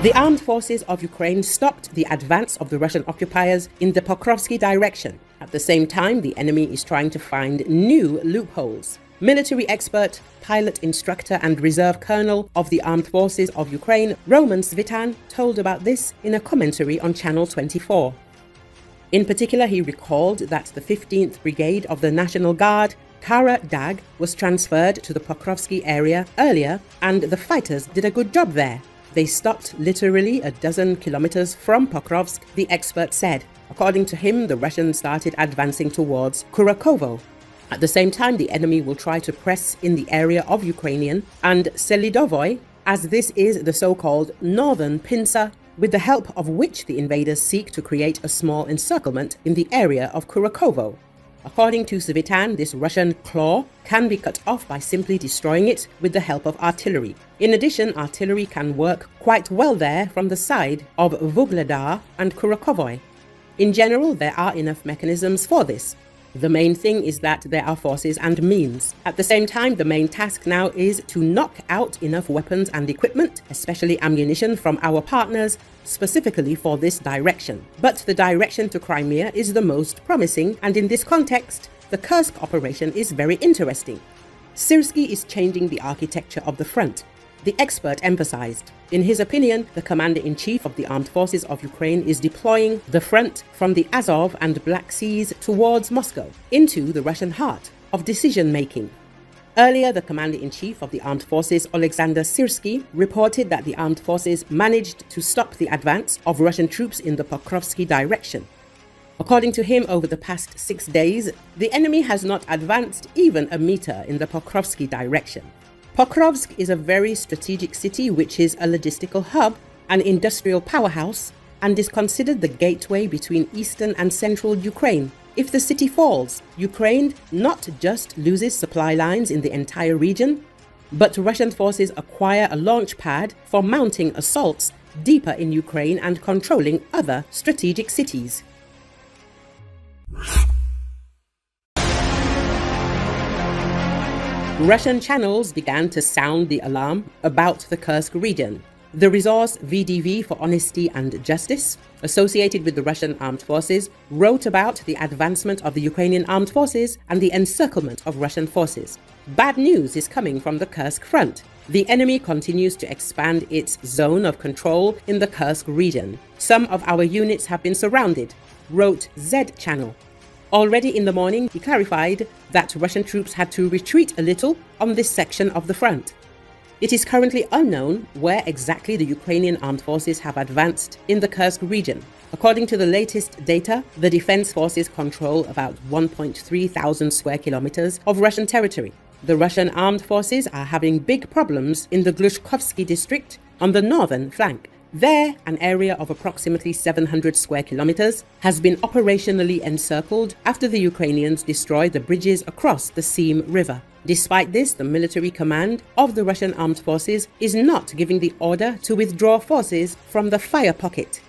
The armed forces of Ukraine stopped the advance of the Russian occupiers in the Pokrovsky direction. At the same time, the enemy is trying to find new loopholes. Military expert, pilot instructor, and reserve colonel of the Armed Forces of Ukraine, Roman Svitan, told about this in a commentary on Channel 24. In particular, he recalled that the 15th Brigade of the National Guard, Kara Dag, was transferred to the Pokrovsky area earlier, and the fighters did a good job there. They stopped literally a dozen kilometers from Pokrovsk, the expert said. According to him, the Russians started advancing towards Kurakovo, at the same time, the enemy will try to press in the area of Ukrainian and Selidovoy, as this is the so called northern pincer, with the help of which the invaders seek to create a small encirclement in the area of Kurakovo. According to Svitan, this Russian claw can be cut off by simply destroying it with the help of artillery. In addition, artillery can work quite well there from the side of Vugledar and Kurakovoy. In general, there are enough mechanisms for this, the main thing is that there are forces and means. At the same time, the main task now is to knock out enough weapons and equipment, especially ammunition, from our partners, specifically for this direction. But the direction to Crimea is the most promising, and in this context, the Kursk operation is very interesting. Syrskyi is changing the architecture of the front. The expert emphasized. In his opinion, the commander in chief of the armed forces of Ukraine is deploying the front from the Azov and Black Seas towards Moscow into the Russian heart of decision making. Earlier, the commander in chief of the armed forces, Alexander Syrskyi, reported that the armed forces managed to stop the advance of Russian troops in the Pokrovsky direction. According to him, over the past six days, the enemy has not advanced even a meter in the Pokrovsky direction. Pokrovsk is a very strategic city which is a logistical hub, an industrial powerhouse, and is considered the gateway between eastern and central Ukraine. If the city falls, Ukraine not just loses supply lines in the entire region, but Russian forces acquire a launch pad for mounting assaults deeper in Ukraine and controlling other strategic cities. Russian channels began to sound the alarm about the Kursk region. The resource VDV for Honesty and Justice, associated with the Russian armed forces, wrote about the advancement of the Ukrainian armed forces and the encirclement of Russian forces. Bad news is coming from the Kursk front. The enemy continues to expand its zone of control in the Kursk region. Some of our units have been surrounded, wrote Z Channel. Already in the morning, he clarified that Russian troops had to retreat a little on this section of the front. It is currently unknown where exactly the Ukrainian armed forces have advanced in the Kursk region. According to the latest data, the defense forces control about 1.3 thousand square kilometers of Russian territory. The Russian armed forces are having big problems in the Glushkovsky district on the northern flank. There, an area of approximately 700 square kilometers has been operationally encircled after the Ukrainians destroyed the bridges across the Seym River. Despite this, the military command of the Russian armed forces is not giving the order to withdraw forces from the fire pocket.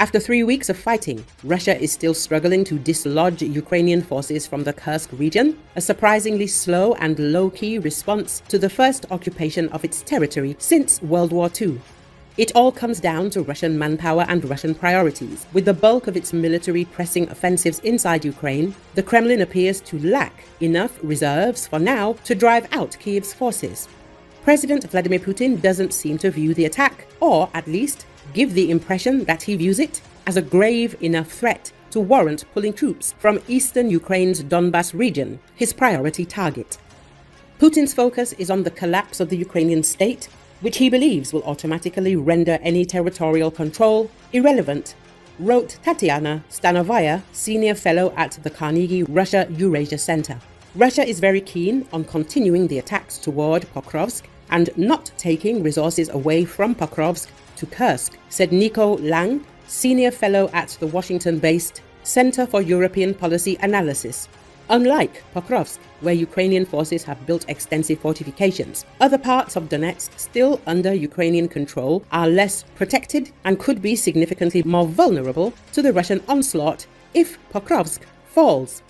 After three weeks of fighting, Russia is still struggling to dislodge Ukrainian forces from the Kursk region, a surprisingly slow and low key response to the first occupation of its territory since World War II. It all comes down to Russian manpower and Russian priorities. With the bulk of its military pressing offensives inside Ukraine, the Kremlin appears to lack enough reserves for now to drive out Kiev's forces. President Vladimir Putin doesn't seem to view the attack, or at least give the impression that he views it, as a grave enough threat to warrant pulling troops from eastern Ukraine's Donbas region, his priority target. Putin's focus is on the collapse of the Ukrainian state which he believes will automatically render any territorial control irrelevant, wrote Tatiana Stanovaya, senior fellow at the Carnegie Russia Eurasia Center. Russia is very keen on continuing the attacks toward Pokrovsk and not taking resources away from Pokrovsk to Kursk, said Nico Lange, senior fellow at the Washington based Center for European Policy Analysis, Unlike Pokrovsk, where Ukrainian forces have built extensive fortifications, other parts of Donetsk still under Ukrainian control are less protected and could be significantly more vulnerable to the Russian onslaught if Pokrovsk falls.